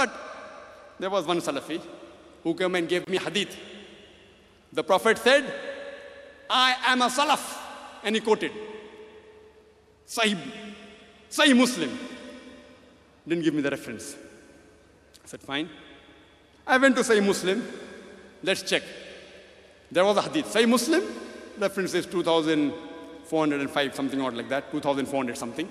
But there was one Salafi who came and gave me hadith. The Prophet said, I am a Salaf. And he quoted. Sahih, Sahih Muslim. Didn't give me the reference. I said, fine. I went to Sahih Muslim. Let's check. There was a hadith. Sahih Muslim, reference is 2405, something odd like that, 2400 something.